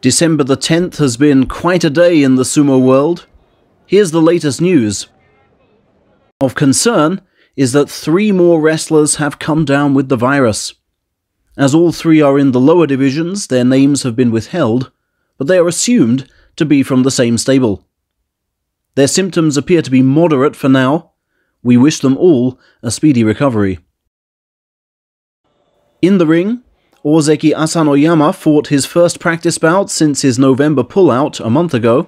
December the 10th has been quite a day in the sumo world. Here's the latest news. Of concern is that three more wrestlers have come down with the virus. As all three are in the lower divisions, their names have been withheld, but they are assumed to be from the same stable. Their symptoms appear to be moderate for now. We wish them all a speedy recovery. In the ring, Ozeki Asanoyama fought his first practice bout since his November pullout a month ago.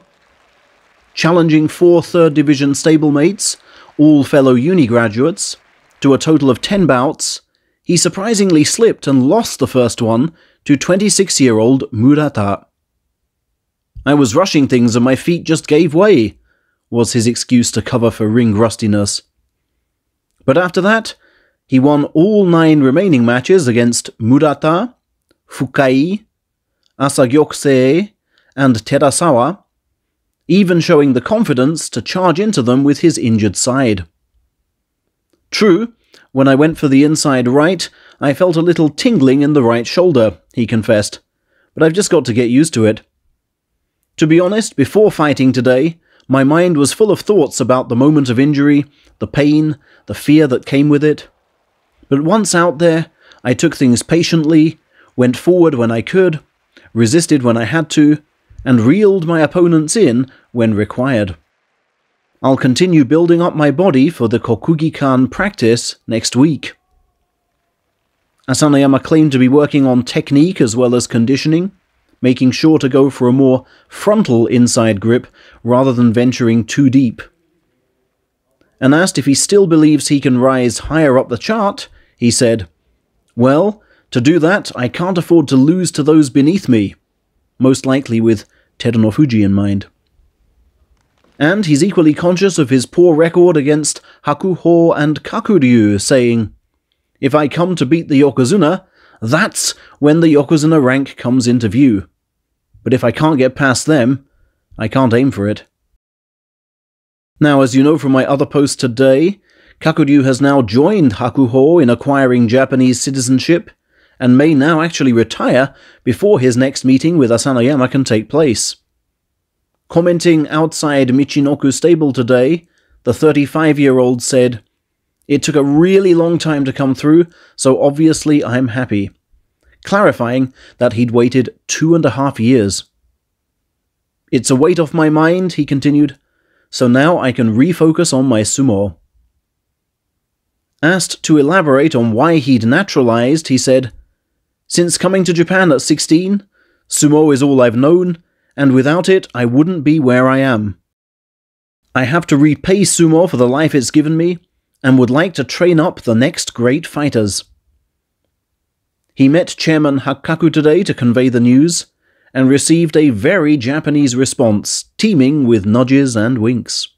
Challenging four 3rd Division stablemates, all fellow uni graduates, to a total of 10 bouts, he surprisingly slipped and lost the first one to 26 year old Murata. I was rushing things and my feet just gave way, was his excuse to cover for ring rustiness. But after that, he won all nine remaining matches against Murata, Fukai, Asagyokusei, and Terasawa, even showing the confidence to charge into them with his injured side. True, when I went for the inside right, I felt a little tingling in the right shoulder, he confessed, but I've just got to get used to it. To be honest, before fighting today, my mind was full of thoughts about the moment of injury, the pain, the fear that came with it. But once out there, I took things patiently, went forward when I could, resisted when I had to, and reeled my opponents in when required. I'll continue building up my body for the Kokugikan practice next week. Asanoyama claimed to be working on technique as well as conditioning, making sure to go for a more frontal inside grip rather than venturing too deep. And asked if he still believes he can rise higher up the chart, he said, Well, to do that, I can't afford to lose to those beneath me, most likely with Terunofuji in mind. And he's equally conscious of his poor record against Hakuho and Kakuryu, saying, If I come to beat the Yokozuna, that's when the Yokozuna rank comes into view. But if I can't get past them, I can't aim for it. Now, as you know from my other post today, Kakuryu has now joined Hakuho in acquiring Japanese citizenship, and may now actually retire before his next meeting with Asanoyama can take place. Commenting outside Michinoku stable today, the 35 year old said, It took a really long time to come through, so obviously I'm happy. Clarifying that he'd waited two and a half years. It's a weight off my mind, he continued, so now I can refocus on my sumo. Asked to elaborate on why he'd naturalized, he said, Since coming to Japan at 16, sumo is all I've known, and without it I wouldn't be where I am. I have to repay sumo for the life it's given me, and would like to train up the next great fighters. He met Chairman Hakkaku today to convey the news, and received a very Japanese response, teeming with nudges and winks.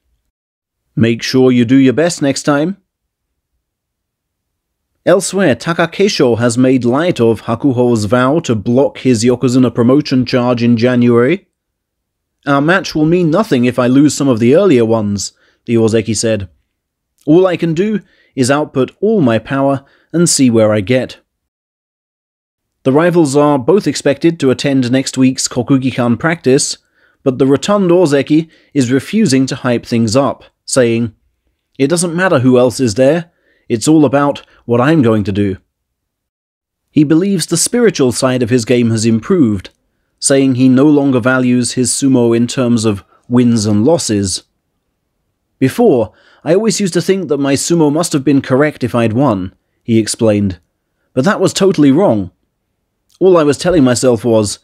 Make sure you do your best next time, Elsewhere, Takakeisho has made light of Hakuho's vow to block his Yokozuna promotion charge in January. Our match will mean nothing if I lose some of the earlier ones, the Ozeki said. All I can do is output all my power and see where I get. The rivals are both expected to attend next week's Kokugikan practice, but the rotund Ozeki is refusing to hype things up, saying, It doesn't matter who else is there, it's all about what I'm going to do. He believes the spiritual side of his game has improved, saying he no longer values his sumo in terms of wins and losses. Before, I always used to think that my sumo must have been correct if I'd won, he explained, but that was totally wrong. All I was telling myself was,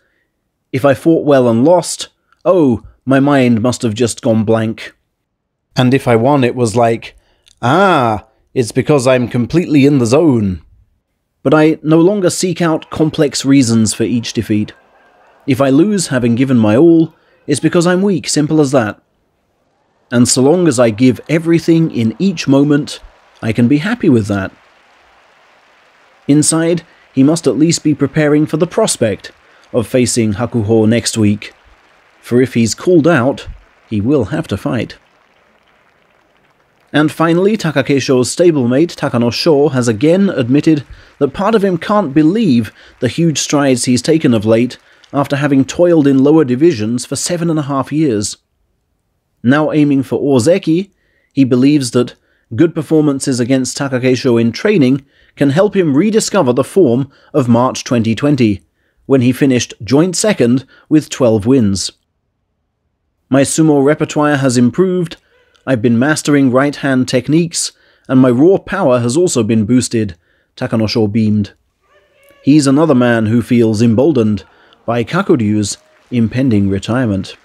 if I fought well and lost, oh, my mind must have just gone blank. And if I won, it was like, ah, it's because I'm completely in the zone. But I no longer seek out complex reasons for each defeat. If I lose having given my all, it's because I'm weak, simple as that. And so long as I give everything in each moment, I can be happy with that. Inside, he must at least be preparing for the prospect of facing Hakuho next week, for if he's called out, he will have to fight. And finally, Takakeisho's stablemate Takanosho has again admitted that part of him can't believe the huge strides he's taken of late after having toiled in lower divisions for seven and a half years. Now aiming for Ozeki, he believes that good performances against Takakeisho in training can help him rediscover the form of March 2020, when he finished joint second with 12 wins. My sumo repertoire has improved, I've been mastering right hand techniques, and my raw power has also been boosted, Takanosho beamed. He's another man who feels emboldened by Kakuryu's impending retirement.